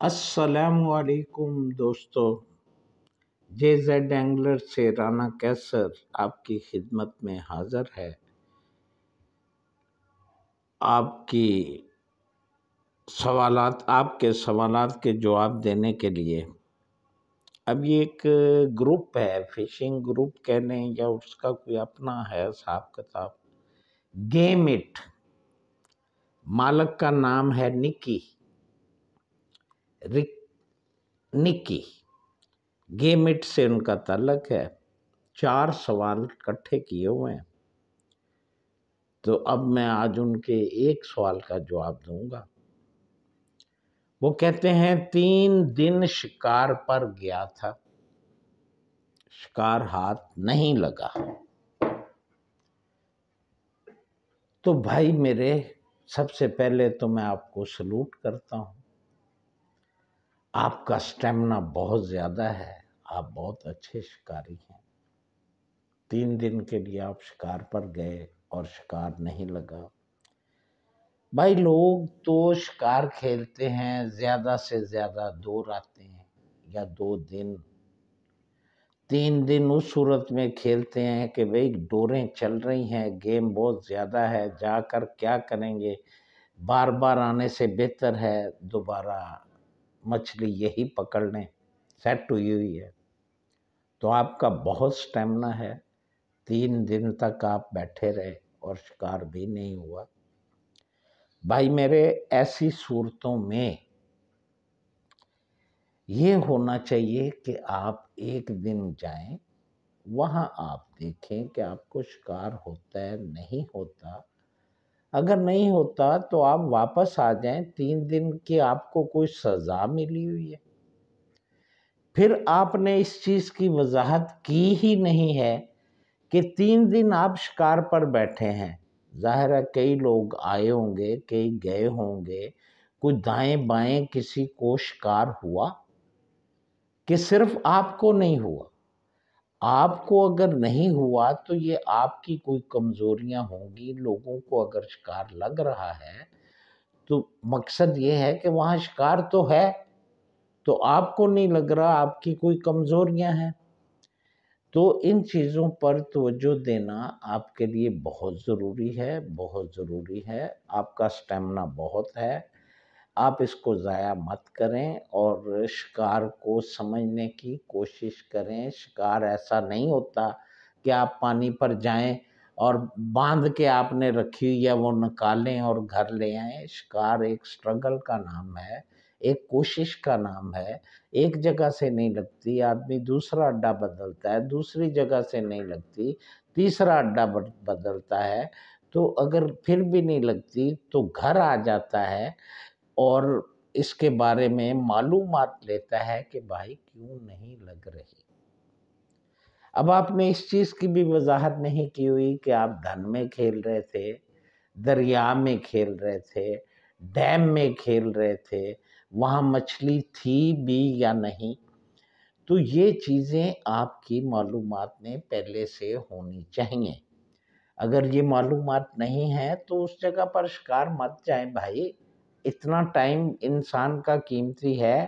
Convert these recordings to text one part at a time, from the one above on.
السلام علیکم دوستو۔ جے زیڈ اینگلر سے رانا کیسر آپ کی خدمت میں حاضر ہے۔ آپ کی سوالات، آپ کے سوالات کے جواب دینے کے لیے۔ اب یہ ایک گروپ ہے، فشنگ گروپ کہنے یا اس کا کوئی اپنا ہے صاحب کتاب۔ Game it. مالک کا نام ہے نکی۔ نکی۔ گیمٹ سے ان کا تعلق ہے۔ چار سوال کٹھے کیے ہوئے ہیں۔ تو اب میں آج ان کے ایک سوال کا جواب دوں گا۔ وہ کہتے ہیں، تین دن شکار پر گیا تھا۔ شکار ہاتھ نہیں لگا۔ تو بھائی میرے، سب سے پہلے تو میں آپ کو سلوٹ کرتا ہوں۔ آپ کا سٹیمنا بہت زیادہ ہے، آپ بہت اچھے شکاری ہیں۔ تین دن کے لیے آپ شکار پر گئے اور شکار نہیں لگا۔ بھائی، لوگ تو شکار کھیلتے ہیں، زیادہ سے زیادہ دو راتیں ہیں یا دو دن۔ تین دن اس صورت میں کھیلتے ہیں کہ بھئی ڈوریں چل رہی ہیں گیم بہت زیادہ ہے، جا کر کیا کریں گے؟ بار بار آنے سے بہتر ہے، دوبارہ مچھلی یہی پکڑ لیں سیٹ ہوئی ہوئی ہے۔ تو آپ کا بہت سٹیمنا ہے۔ تین دن تک آپ بیٹھے رہے اور شکار بھی نہیں ہوا۔ بھائی، میرے ایسی صورتوں میں یہ ہونا چاہیے کہ آپ ایک دن جائیں، وہاں آپ دیکھیں کہ آپ کو شکار ہوتا ہے، نہیں ہوتا۔ اگر نہیں ہوتا تو آپ واپس آ جائیں۔ تین دن کی آپ کو کوئی سزا ملی ہوئی ہے۔ پھر آپ نے اس چیز کی وضاحت کی ہی نہیں ہے کہ تین دن آپ شکار پر بیٹھے ہیں۔ ظاہر ہے کئی لوگ آئے ہوں گے، کئی گئے ہوں گے۔ کچھ دائیں بائیں کسی کو شکار ہوا کہ صرف آپ کو نہیں ہوا۔ آپ کو اگر نہیں ہوا تو یہ آپ کی کوئی کمزوریاں ہوں گی، لوگوں کو اگر شکار لگ رہا ہے تو مقصد یہ ہے کہ وہاں شکار تو ہے، تو آپ کو نہیں لگ رہا آپ کی کوئی کمزوریاں ہیں۔ تو ان چیزوں پر توجہ دینا آپ کے لیے بہت ضروری ہے، بہت ضروری ہے۔ آپ کا سٹیمنا بہت ہے۔ آپ اس کو ضائع مت کریں اور شکار کو سمجھنے کی کوشش کریں۔ شکار ایسا نہیں ہوتا کہ آپ پانی پر جائیں اور باندھ کے آپ نے رکھی یا وہ نکالیں اور گھر لے آئیں۔ شکار ایک سٹرگل کا نام ہے، ایک کوشش کا نام ہے۔ ایک جگہ سے نہیں لگتی، آدمی دوسرا اڈا بدلتا ہے، دوسری جگہ سے نہیں لگتی، تیسرا اڈا بدلتا ہے۔ تو اگر پھر بھی نہیں لگتی تو گھر آ جاتا ہے۔ اور اس کے بارے میں معلومات لیتا ہے کہ بھائی کیوں نہیں لگ رہی۔ اب آپ نے اس چیز کی بھی وضاحت نہیں کی ہوئی کہ آپ دھن میں کھیل رہے تھے، دریا میں کھیل رہے تھے، ڈیم میں کھیل رہے تھے، وہاں مچھلی تھی بھی یا نہیں۔ تو یہ چیزیں آپ کی معلومات میں پہلے سے ہونی چاہیے۔ اگر یہ معلومات نہیں ہیں تو اس جگہ پر شکار مت جائیں بھائی۔ اتنا ٹائم انسان کا قیمتی ہے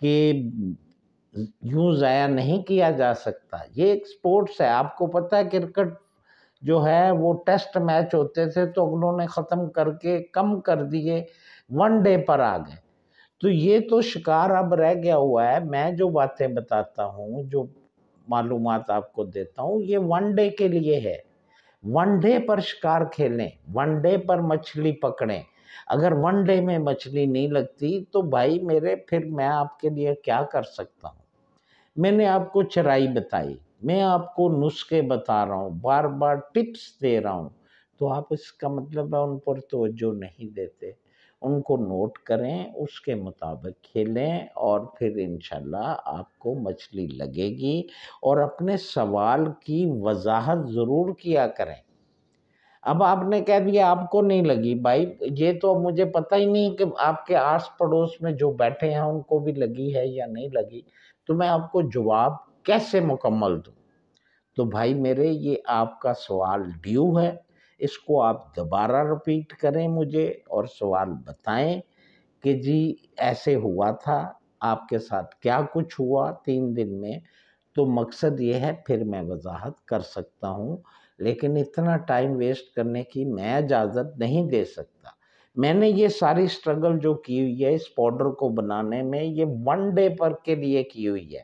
کہ یوں ضائع نہیں کیا جا سکتا۔ یہ ایک سپورٹس ہے۔ آپ کو پتہ ہے کرکٹ جو ہے وہ ٹیسٹ میچ ہوتے تھے تو انہوں نے ختم کر کے کم کر دیے، ون ڈے پر آ گئے۔ تو یہ تو شکار اب رہ گیا ہوا ہے۔ میں جو باتیں بتاتا ہوں، جو معلومات آپ کو دیتا ہوں، یہ ون ڈے کے لیے ہے۔ ون ڈے پر شکار کھیلیں، ون ڈے پر مچھلی پکڑیں۔ اگر ون ڈے میں مچھلی نہیں لگتی تو بھائی میرے پھر میں آپ کے لیے کیا کر سکتا ہوں؟ میں نے آپ کو چرائی بتائی، میں آپ کو نسخے بتا رہا ہوں، بار بار ٹپس دے رہا ہوں۔ تو آپ اس کا مطلب ہے ان پر توجہ نہیں دیتے۔ ان کو نوٹ کریں، اس کے مطابق کھیلیں اور پھر انشاءاللہ آپ کو مچھلی لگے گی۔ اور اپنے سوال کی وضاحت ضرور کیا کریں۔ اب آپ نے کہہ دیا آپ کو نہیں لگی۔ بھائی، یہ تو مجھے پتہ ہی نہیں کہ آپ کے آس پڑوس میں جو بیٹھے ہیں، ان کو بھی لگی ہے یا نہیں لگی۔ تو میں آپ کو جواب کیسے مکمل دوں؟ تو بھائی میرے، یہ آپ کا سوال ڈیو ہے۔ اس کو آپ دوبارہ رپیٹ کریں مجھے اور سوال بتائیں کہ جی ایسے ہوا تھا؟ آپ کے ساتھ کیا کچھ ہوا تین دن میں؟ تو مقصد یہ ہے، پھر میں وضاحت کر سکتا ہوں۔ لیکن اتنا ٹائم ویسٹ کرنے کی میں اجازت نہیں دے سکتا۔ میں نے یہ ساری سٹرگل جو کی ہوئی ہے اس پاؤڈر کو بنانے میں یہ ون ڈے پر کے لیے کی ہوئی ہے۔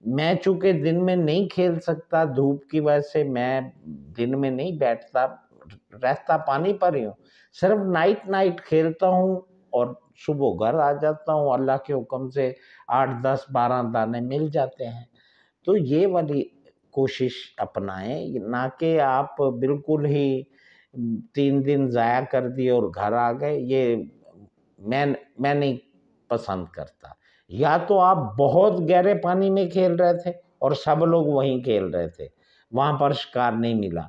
میں چونکہ دن میں نہیں کھیل سکتا، دھوپ کی وجہ سے میں دن میں نہیں بیٹھتا، رہتا پانی پر ہی ہوں۔ صرف نائٹ نائٹ کھیلتا ہوں اور صبح گھر آ جاتا ہوں۔ اللہ کے حکم سے آٹھ دس بارہ دانے مل جاتے ہیں۔ تو یہ والی کوشش اپنائیں، نہ کہ آپ بالکل ہی تین دن ضائع کر دیے اور گھر آ گئے، یہ میں میں نہیں پسند کرتا۔ یا تو آپ بہت گہرے پانی میں کھیل رہے تھے اور سب لوگ وہیں کھیل رہے تھے، وہاں پر شکار نہیں ملا۔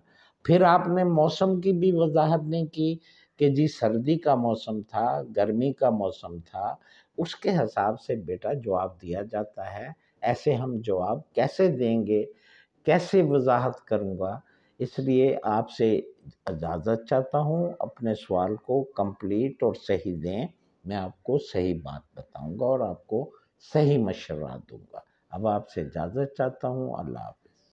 پھر آپ نے موسم کی بھی وضاحت نہیں کی کہ جی سردی کا موسم تھا، گرمی کا موسم تھا، اس کے حساب سے بیٹا جواب دیا جاتا ہے۔ ایسے ہم جواب کیسے دیں گے؟ کیسے وضاحت کروں گا؟ اس لیے آپ سے اجازت چاہتا ہوں، اپنے سوال کو کمپلیٹ اور صحیح دیں۔ میں آپ کو صحیح بات بتاؤں گا اور آپ کو صحیح مشورہ دوں گا۔ اب آپ سے اجازت چاہتا ہوں۔ اللہ حافظ۔